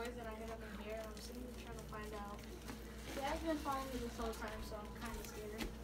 boys that I hit up in here. I'm sitting here trying to find out. He has been following me this whole time, so I'm kind of scared.